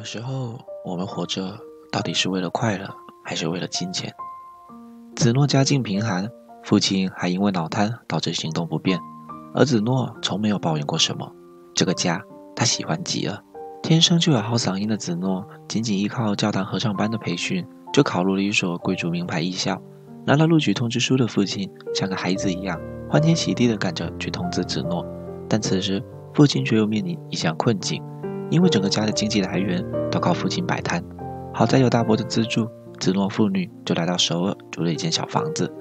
有时候，我们活着到底是为了快乐，还是为了金钱？子诺家境贫寒，父亲还因为脑瘫导致行动不便，而子诺从没有抱怨过什么。这个家他喜欢极了。天生就有好嗓音的子诺，仅仅依靠教堂合唱班的培训，就考入了一所贵族名牌艺校。拿到录取通知书的父亲，像个孩子一样欢天喜地地赶着去通知子诺，但此时父亲却又面临一项困境。因为整个家的经济来源都靠父亲摆摊，好在有大伯的资助，子诺父女就来到首尔租了一间小房子。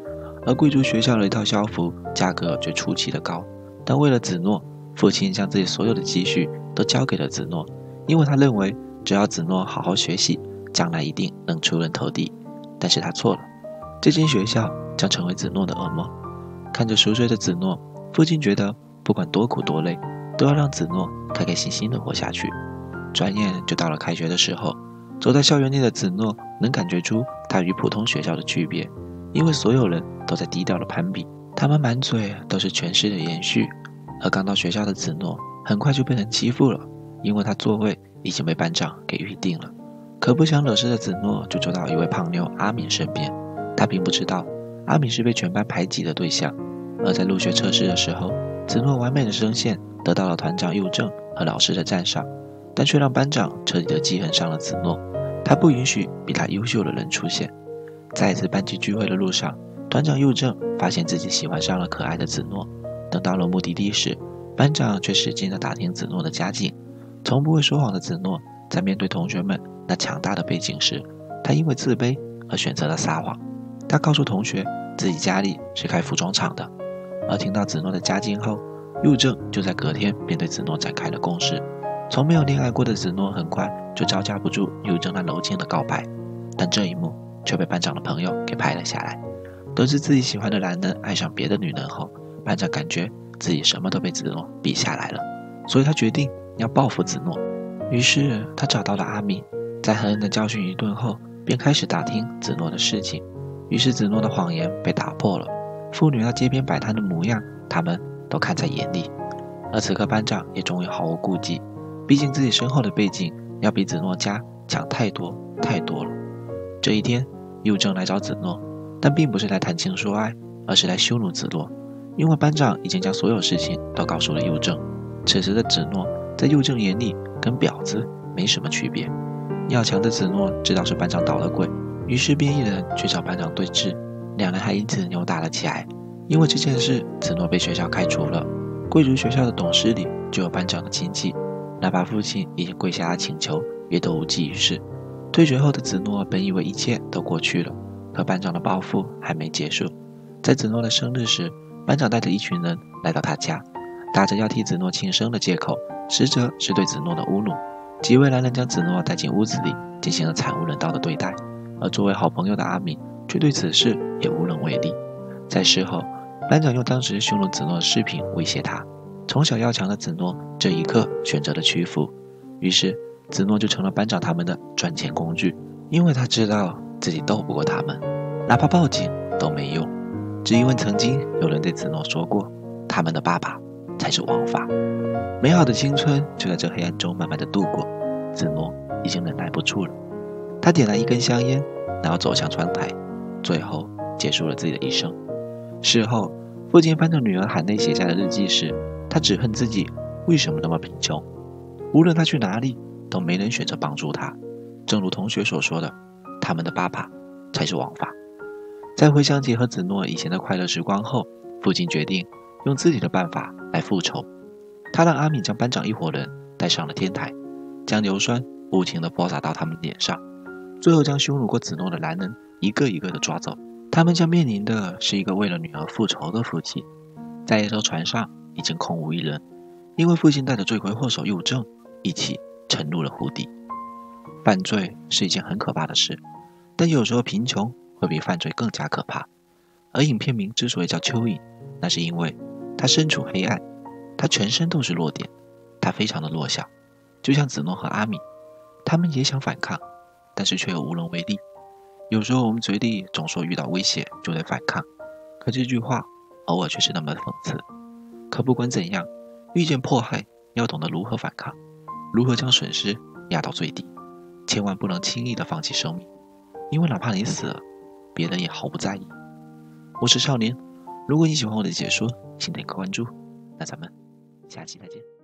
而贵族学校的一套校服价格却出奇的高，但为了子诺，父亲将自己所有的积蓄都交给了子诺，因为他认为只要子诺好好学习，将来一定能出人头地。但是他错了，这间学校将成为子诺的噩梦。看着熟睡的子诺，父亲觉得不管多苦多累。都要让子诺开开心心的活下去。转眼就到了开学的时候，走在校园内的子诺能感觉出他与普通学校的区别，因为所有人都在低调的攀比，他们满嘴都是权势的延续。而刚到学校的子诺很快就被人欺负了，因为他座位已经被班长给预定了。可不想惹事的子诺就走到一位胖妞阿敏身边，他并不知道阿敏是被全班排挤的对象。而在入学测试的时候，子诺完美的声线。得到了团长佑正和老师的赞赏，但却让班长彻底的记恨上了子诺。他不允许比他优秀的人出现。在一次班级聚会的路上，团长佑正发现自己喜欢上了可爱的子诺。等到了目的地时，班长却使劲的打听子诺的家境。从不会说谎的子诺，在面对同学们那强大的背景时，他因为自卑而选择了撒谎。他告诉同学自己家里是开服装厂的，而听到子诺的家境后。佑正就在隔天便对子诺展开了攻势。从没有恋爱过的子诺很快就招架不住佑正那柔情的告白，但这一幕却被班长的朋友给拍了下来。得知自己喜欢的男人爱上别的女人后，班长感觉自己什么都被子诺比下来了，所以他决定要报复子诺。于是他找到了阿米，在狠狠的教训一顿后，便开始打听子诺的事情。于是子诺的谎言被打破了，妇女在街边摆摊的模样，他们。都看在眼里，而此刻班长也终于毫无顾忌，毕竟自己身后的背景要比子诺家强太多太多了。这一天，佑正来找子诺，但并不是来谈情说爱，而是来羞辱子诺，因为班长已经将所有事情都告诉了佑正。此时的子诺在佑正眼里跟婊子没什么区别。要强的子诺知道是班长捣了鬼，于是便一人去找班长对峙，两人还因此扭打了起来。因为这件事，子诺被学校开除了。贵族学校的董事里就有班长的亲戚，哪怕父亲已经跪下来请求，也都无济于事。退学后的子诺本以为一切都过去了，可班长的报复还没结束。在子诺的生日时，班长带着一群人来到他家，打着要替子诺庆生的借口，实则是对子诺的侮辱。几位男人将子诺带进屋子里，进行了惨无人道的对待，而作为好朋友的阿敏却对此事也无能为力。在事后。班长用当时羞辱子诺的视频威胁他。从小要强的子诺这一刻选择了屈服，于是子诺就成了班长他们的赚钱工具。因为他知道自己斗不过他们，哪怕报警都没用。只因为曾经有人对子诺说过，他们的爸爸才是王法。美好的青春就在这黑暗中慢慢的度过。子诺已经忍耐不住了，他点了一根香烟，然后走向窗台，最后结束了自己的一生。事后。父亲翻着女儿含泪写下的日记时，他只恨自己为什么那么贫穷。无论他去哪里，都没人选择帮助他。正如同学所说的，他们的爸爸才是王法。在回想起和子诺以前的快乐时光后，父亲决定用自己的办法来复仇。他让阿敏将班长一伙人带上了天台，将硫酸无情地泼洒到他们脸上，最后将羞辱过子诺的男人一个一个的抓走。他们将面临的是一个为了女儿复仇的父亲，在一艘船上已经空无一人，因为父亲带着罪魁祸首佑正一起沉入了湖底。犯罪是一件很可怕的事，但有时候贫穷会比犯罪更加可怕。而影片名之所以叫蚯蚓，那是因为他身处黑暗，他全身都是弱点，他非常的弱小，就像子诺和阿米，他们也想反抗，但是却又无能为力。有时候我们嘴里总说遇到威胁就得反抗，可这句话偶尔却是那么的讽刺。可不管怎样，遇见迫害要懂得如何反抗，如何将损失压到最低。千万不能轻易的放弃生命，因为哪怕你死了，别人也毫不在意。我是少年，如果你喜欢我的解说，请点个关注。那咱们下期再见。